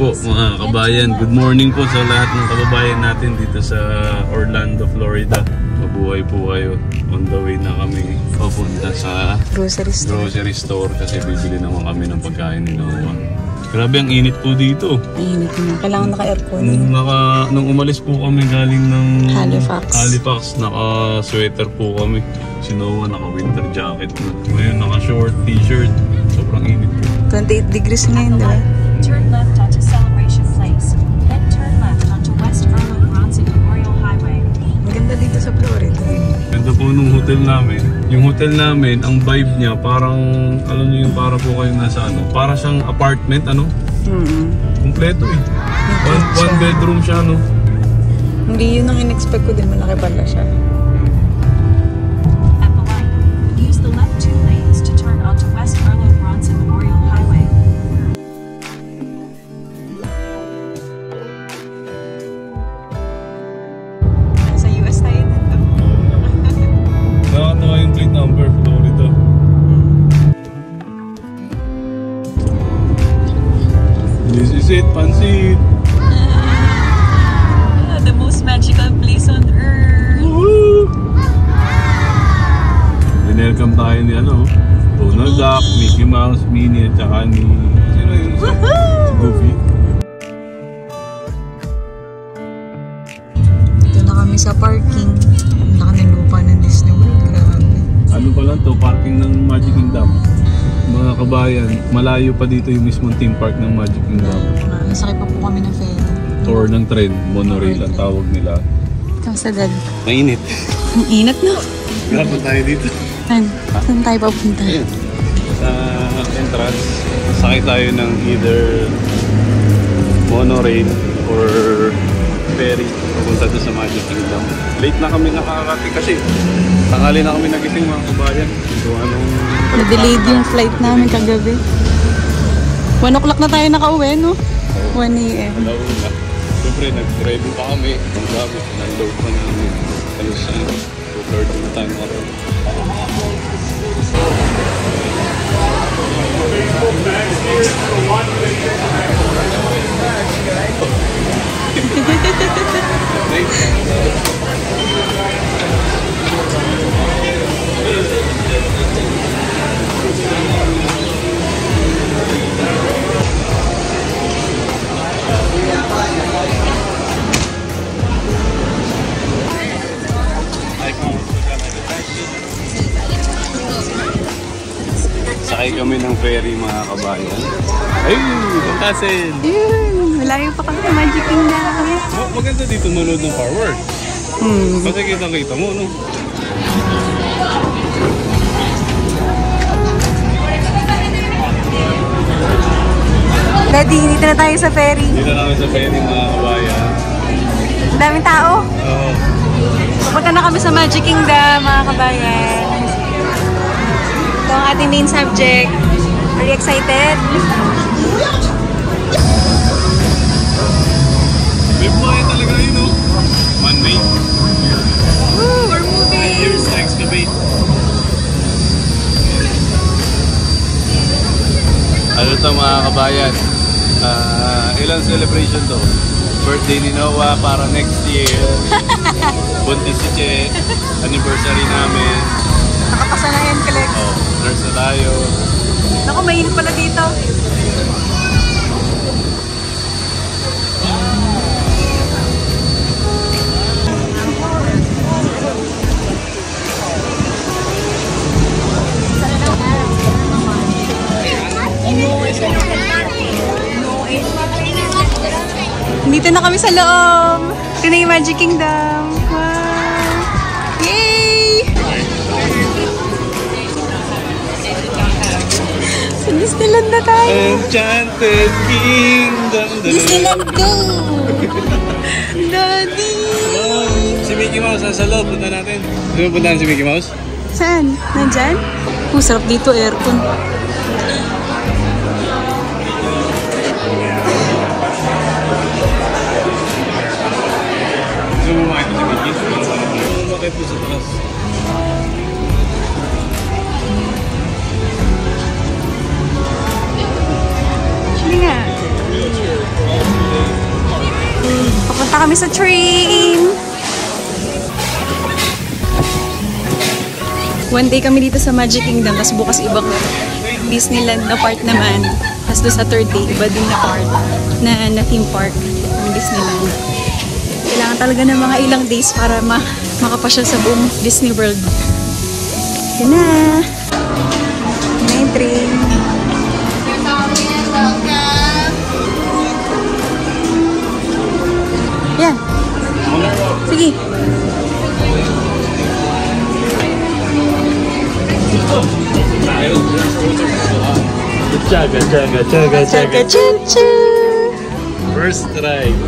po mga kabayan. Good morning po sa lahat ng kababayan natin dito sa Orlando, Florida. Mabuhay po kayo. On the way na kami papunta sa Grocery store. grocery store kasi bibili naman kami ng pagkain ni Noah. Grabe ang init po dito. Mainit na. Kailangan naka-aircon. Nung, naka, nung umalis po kami galing ng Halifax. Halifax, naka-sweater po kami. Si Noah naka-winter jacket. Ngayon naka-short t-shirt. Sobrang init po. 28 degrees ngayon, di ba? Turn left onto Celebration Place. Then turn left onto West Irma Bronson Memorial Highway. Ang ganda dito sa Florida. Ganda po nung hotel namin. Yung hotel namin, ang vibe niya parang, alam niyo yung para po kayo nasa ano, para siyang apartment, ano? Mm Kompleto eh. One, one bedroom siya, no? Hindi yun ang in-expect ko din. Malaki pala siya. Welcome tayo ni ano, Donald Duck, Mickey Mouse, Minnie, at saka ni... Sino yun? Si Goofy. Dito na kami sa parking. Ang laki ng lupa ng Disney World. Grabe. Ano pa lang to, parking ng Magic Kingdom. Mga kabayan, malayo pa dito yung mismong theme park ng Magic Kingdom. Ah, Nasakay pa po kami ng ferry. Tour ng train, monorail ang tawag nila. Kamusta dad? Mainit. Ang inat no? Grabe tayo dito. Saan? Saan tayo papunta? Sa entrance, sakay tayo ng either monorail or ferry papunta doon sa Magic Kingdom. Late na kami nakakarating kasi tanghali na kami nagising mga kabayan. So anong... Na-delayed yung flight namin kagabi. 1 o'clock na tayo nakauwi, no? 1 a.m. Siyempre, nag-ready pa kami. Ang gamit, nag-load pa namin. Alos na, 2.30 na tayo makaroon. Sakay kami ng ferry mga kabayan. Ay, Castle! Yun! Malayo pa kami sa Magic Kingdom. Oh, maganda dito manood ng fireworks. Hmm. Kasi kitang-kita mo, no? Daddy, dito na tayo sa ferry. Dito namin sa ferry mga kabayan. Ang daming tao. Oo. Pupunta na kami sa Magic Kingdom, mga kabayan. Ito ang ating main subject. Are you excited? Buhay talaga yun, no? Man-made. Woo! We're moving! Years to excavate. Ano to mga kabayan? Ah, ilang celebration to? Birthday ni Noah para next year. Buntis si Che. Anniversary namin. Nakapasa na yan, collect. Oh, nurse na tayo. Naku, mainit pala dito. Dito na kami sa loob. Ito na yung Magic Kingdom. Disneyland na tayo. Enchanted Kingdom. Disneyland go! Daddy! Si Mickey Mouse nasa loob. Punta natin. Sino puntahan si Mickey Mouse? Saan? Nandyan? Oh, sarap dito, aircon. Gusto mo makita si Mickey? Bakit po sa taas? Punta kami sa train! One day kami dito sa Magic Kingdom, tapos bukas ibang Disneyland na part naman. Tapos doon sa third day, iba din na part na, na theme park ng Disneyland. Kailangan talaga ng mga ilang days para ma makapasyal sa buong Disney World. Yan na! Yan train. lagi. Jaga, jaga, jaga, jaga. Jaga, First ride.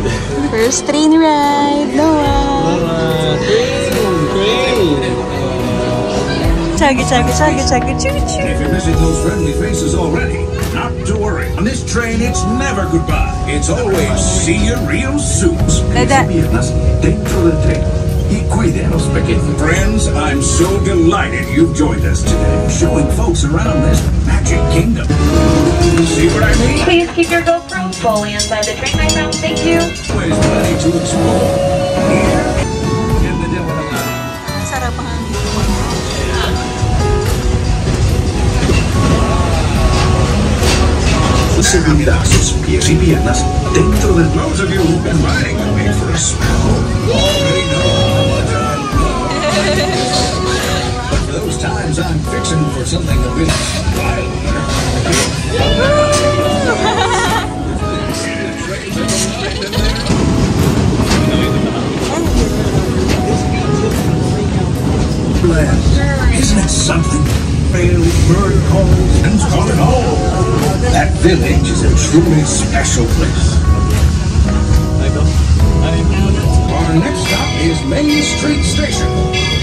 First train ride. Noah. Noah. Train, train. Chugga, chugga, chugga, chugga, choo, choo. You visit those friendly faces already not to worry. On this train, it's never goodbye. It's always see you real soon. Dada. Piernas dentro del tren. Y cuide a los pequeños. Friends, I'm so delighted you've joined us today, showing folks around this magic kingdom. See what I mean? Please keep your GoPro fully inside the train, my friend. Thank you. Always plenty to explore. Here Seguridad a sus pies y piernas dentro del Those of you who've those times I'm fixing for something a bit. Isn't it something? Fairly bird calls and call it all. That village is a truly special place. Our next stop is Main Street Station.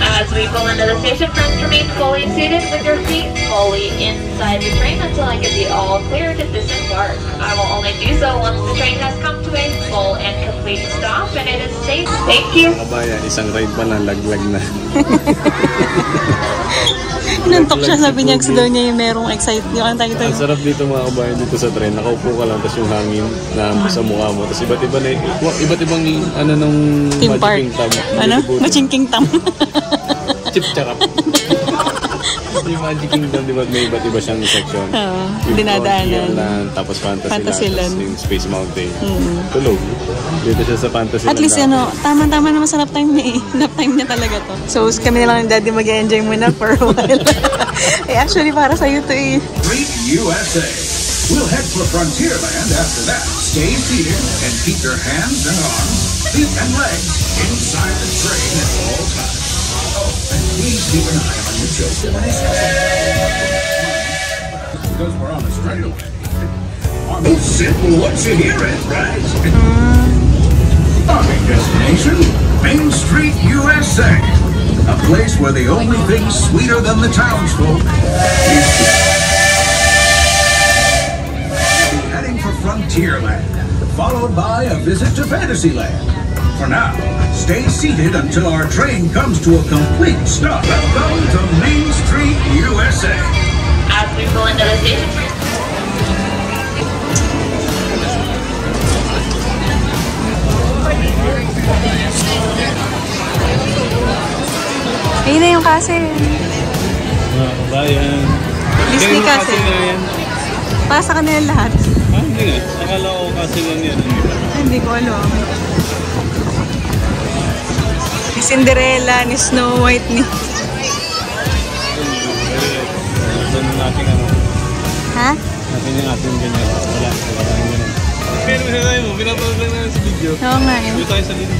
As we pull into the station, friends remain fully seated with your feet fully inside the train until I give you all clear to disembark. I will only do so once the train has come to a full and complete stop and it is safe. Thank you. Kabayan, isang ride pa lang, laglag na. Inantok siya, sabi niya, gusto daw niya yung merong excite. Yung ang tawag ito. Ang sarap dito mga kabayan dito sa train. Nakaupo ka lang, tapos yung hangin na sa mukha mo. Tapos iba't iba na, iba't ibang ano nung Theme Magic park. Kingdom. Ano? Nilibutin. Machingking tam. Chip charap. Yung Magic Kingdom, di ba may iba't iba siyang section? Oo, Yung dinadaanan. Frontierland, tapos Fantasyland, Fantasyland. tapos yung Space Mountain. Tulog. Dito siya sa Fantasyland. At least, ano, tama-tama naman sa nap time niya eh. Nap time niya talaga to. So, kami na lang ng daddy mag-enjoy muna for a while. eh, actually, para sa'yo to eh. Great USA. We'll head for Frontierland after that. Stay seated and keep your hands and arms, feet and legs inside the train at all times. Please keep an eye on. Because we're on a straightaway. Simple once you hear it, right? Main destination, Main Street, USA. A place where the only thing sweeter than the townsfolk is heading for Frontierland, followed by a visit to Fantasyland. For now, stay seated until our train comes to a complete stop. Welcome to Main Street, USA. As we pull into the station, Ayun na yung castle. Mga kabayan. Disney Kaya yung Castle. na yan. Para sa kanila lahat. Ah, hindi nga. Akala ko kasi lang yan. Hindi ko alam. Cinderella, ni Snow White, ni... Doon natin ano. Ha? Natin yung ating ganyan. Wala. Wala tayong ganyan. Pero may tayo mo. Pinapanood lang sa video. Oo nga eh. Dito tayo sa linya.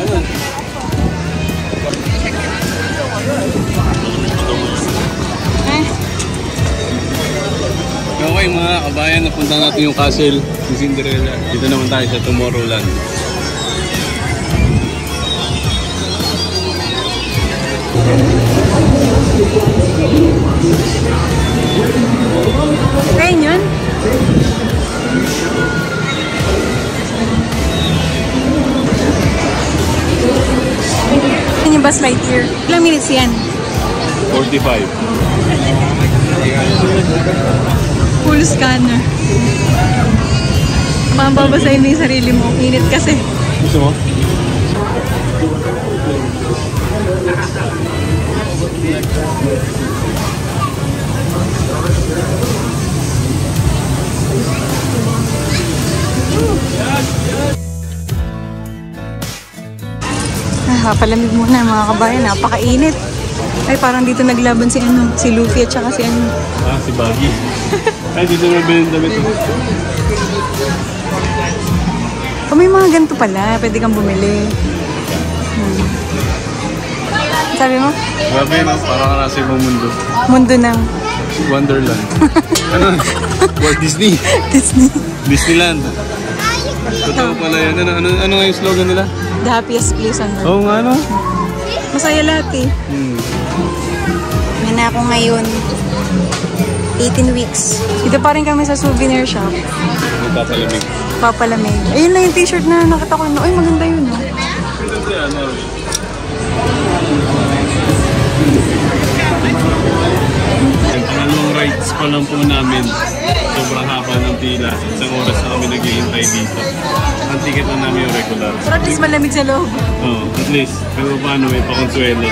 Ano? Eh, Okay mga kabayan, napunta natin yung castle ni Cinderella. Dito naman tayo sa Tomorrowland. Ayun yun. Yun yung Buzz Lightyear. Ilang minutes yan? 45. Full scanner. Baka babasahin mo yung sarili mo. Init kasi. Gusto mo? Ah, palamig muna mga kabayan. Napakainit. Ay, parang dito naglaban si ano, si Luffy at saka si ano. Ah, si Baggy. Ay, dito na bilhin damit. Oh, may mga ganito pala. Pwede kang bumili. Hmm. Sabi mo? Grabe, no? Parang ka nasa ibang mundo. Mundo ng Wonderland. ano? Walt Disney. Disney. Disneyland. Totoo pala yan. Ano, ano, ano nga yung slogan nila? The happiest place on earth. Oo nga, no? Masaya lahat eh. Hmm. Na ako ngayon. 18 weeks. Dito pa rin kami sa souvenir shop. Nagpapalamig. Papalamig. Ayun na yung t-shirt na nakita ko. Ay, maganda yun. No? Ito? Yung pangalawang rides pa lang po namin. Sobrang haba ng pila. Isang oras na kami naghihintay dito. Ang ticket na namin yung regular. Pero at least malamig sa loob. Oo, at least. Pero paano may pakonsuelo.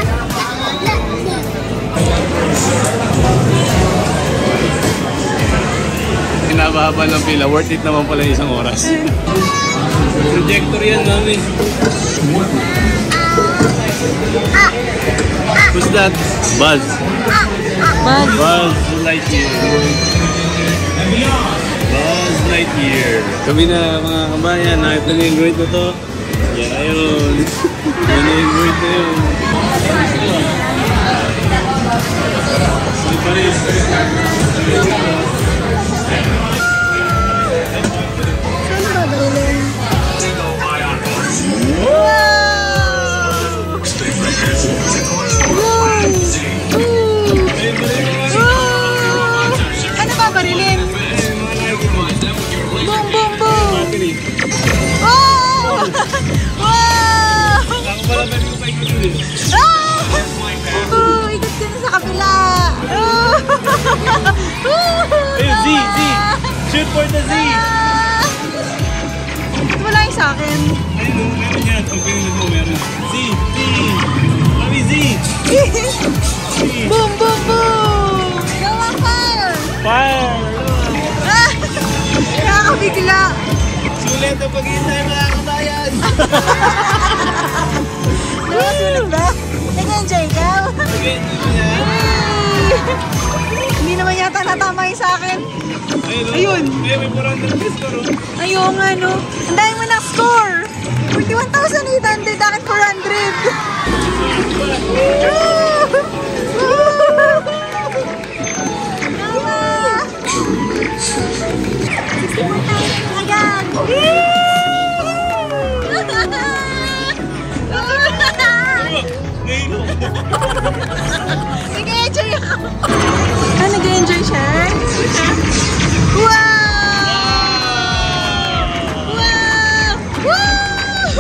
Hinababa ng pila. Worth it naman pala isang oras. Projector yan, mami. Who's that? Buzz. Bag. Buzz Lightyear. Buzz Lightyear. Kami na mga kabayan, nakita niyo yung great na to? Yan na yun. Yan yung great na yun. Sige pa ba? Nag-enjoy ka? Hindi naman yata natama yung sa akin. Ayun. Ay, may 400 pesos ko, no? Ayaw nga, no? Ang dami mo na score! 41,800, akin 400! Agad! Nag-enjoy ako! Ah, nag-enjoy siya? Wow! Wow! Wow!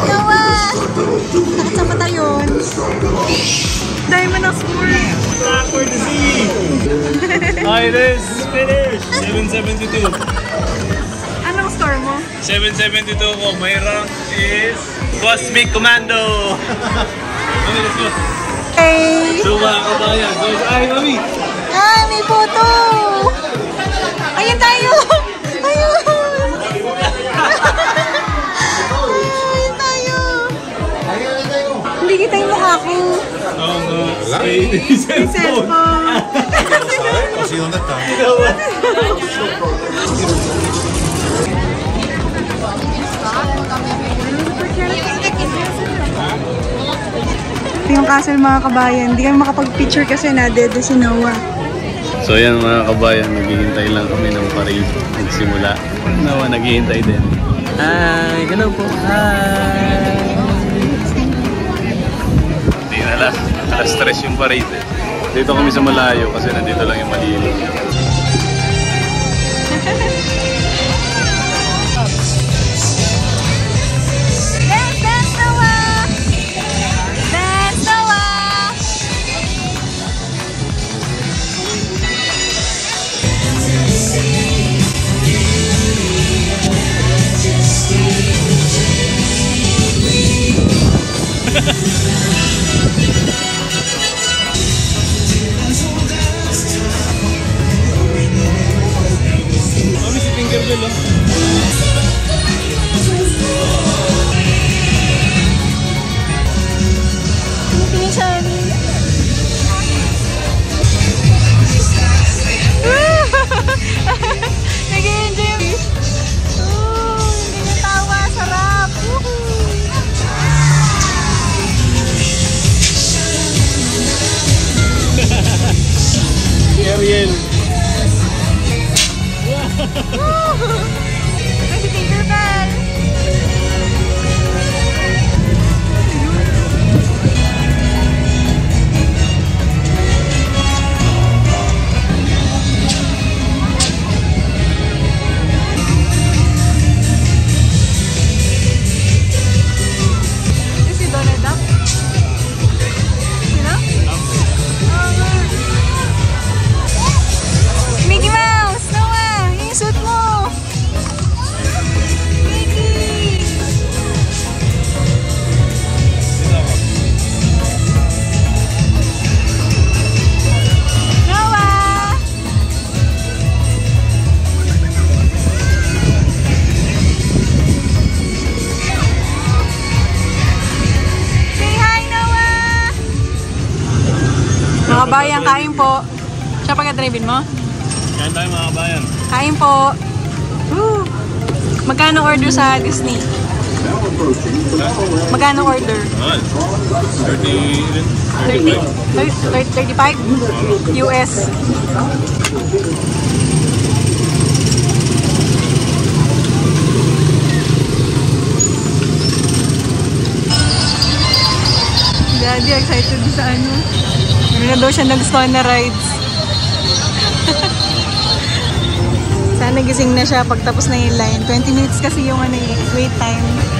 Gawa! Sakit sa mata yun. Dahil mo ng score. For the Z! Iris, finish! 772. Anong score mo? 772 ko. My rank is Cosmic Commando. Okay, let's go. Hey! So mga kabayan, so, ay mami! Ah, may photo! Ayun tayo! Ayun! Ayun tayo! Hindi kita yung mukha ko. Oo nga. Stay May cellphone. Ito yung castle mga kabayan. Hindi kami makapag-picture kasi na-dead si Noah. So yan mga kabayan, naghihintay lang kami ng parade nagsimula. Nawa, naghihintay din. Hi! Hello po! Hi! alas, alas stress yung parade. Eh. Dito kami sa malayo kasi nandito lang yung Malilo. Ha ha ha. Lolo. Pagka-drive mo? Kain tayo mga kabayan. Kain po. Woo! Magkano order sa Disney? Magkano order? Mahal. 30... 30? 30 35? US. Daddy, excited sa ano. Meron na daw siya nag-spawn na rides. Sana gising na siya pagtapos na yung line. 20 minutes kasi yung ano, eh, wait time.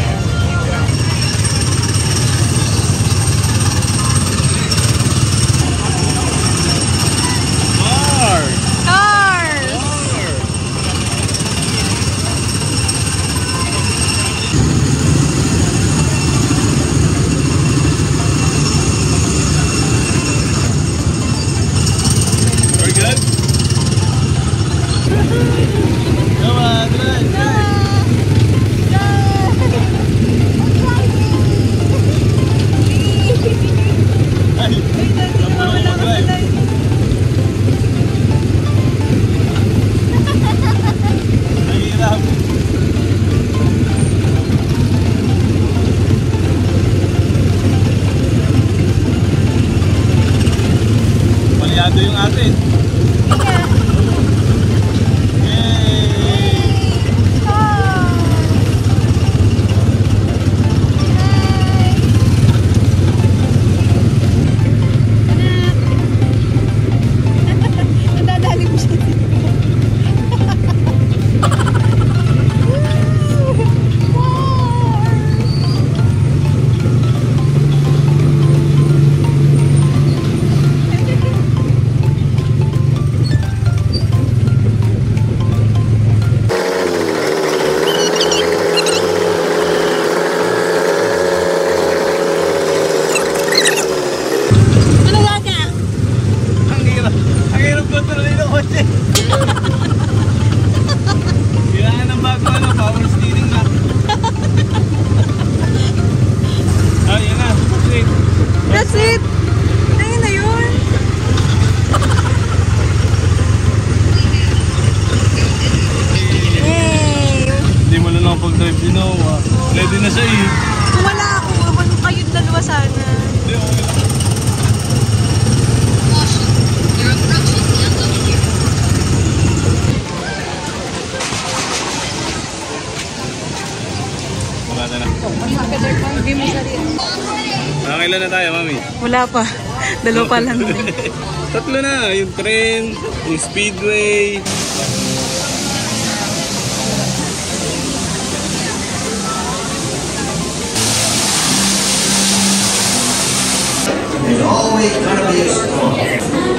Dalawa pa lang. Tatlo na. Yung train, yung speedway. There's always gonna be a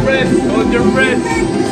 your breath. Hold your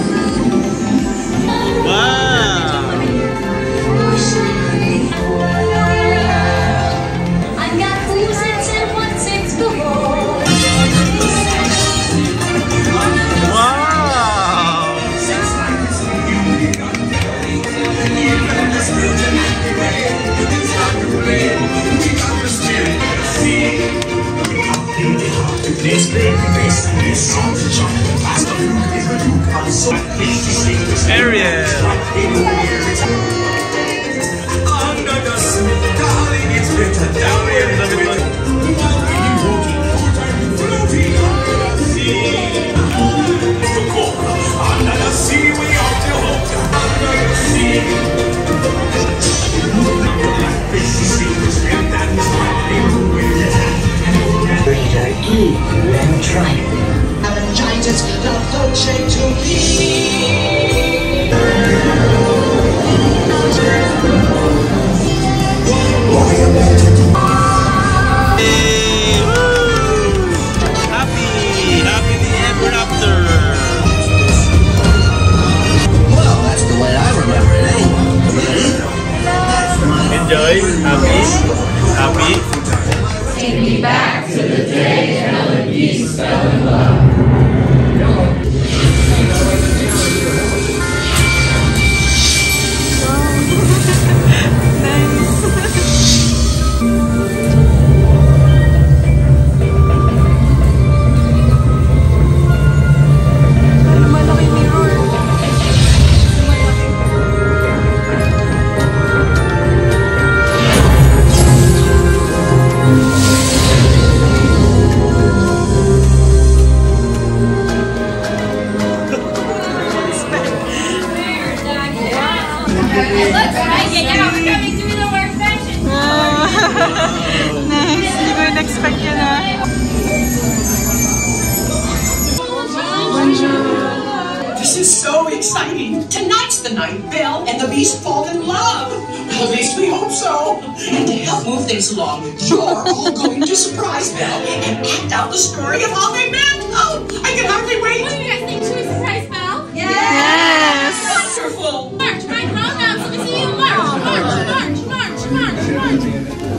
Tonight's the night Belle and the Beast fall in love. At least we hope so. And to help move things along, you're all going to surprise Belle and act out the story of how they met. Oh, I can hardly wait. What do you guys think? Should we surprise Belle? Yes. Wonderful. March, right pronouns. Let me see you march, march, march, march, march, march.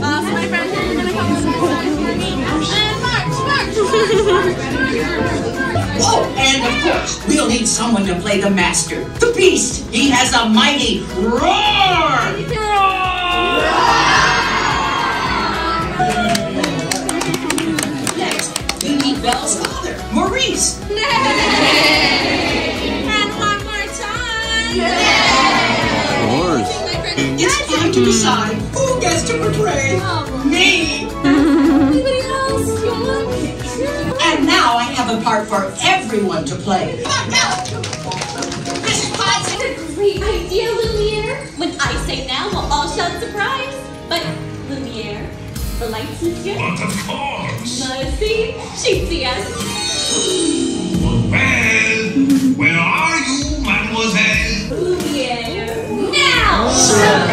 Uh, so my friends are gonna come surprise me. And march, march, march, march, march, march. Oh, and of course, we'll need someone to play the master, the Beast. He has a mighty roar. Everyone to play. Come on, This is a great idea, Lumiere. When I say now, we'll all shout surprise. But Lumiere, the lights light teacher, But of course. Mercy, GTS. Well, where are you, mademoiselle? Lumiere. Now!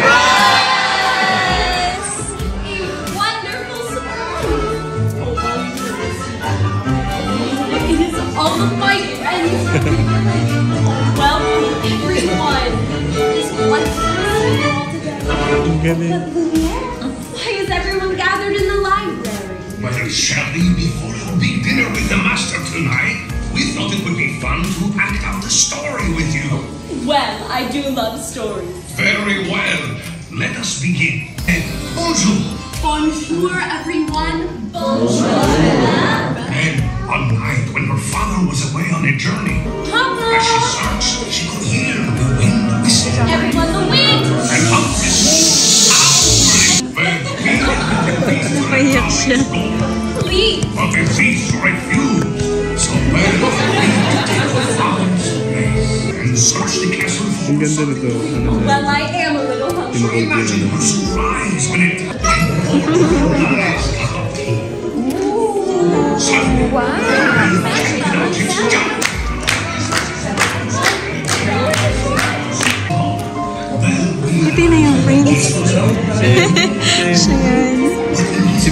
Welcome, everyone. This wonderful all together. Lumiere, why is everyone gathered in the library? Well, shall we be for a big dinner with the master tonight? We thought it would be fun to act out a story with you. Well, I do love stories. Very well. Let us begin. And bonjour. Bonjour, everyone. Bonjour. And one night when her father was away on a journey, as she searched, she could hear the wind whistle Everyone, the wind. and Humphreys howling. Well, we the beast Please. But the beast refused. So well, we take her father's place and search the castle for Ang ganda nito. Ano siya? Well, I am a little hungry. Imagine her surprise when it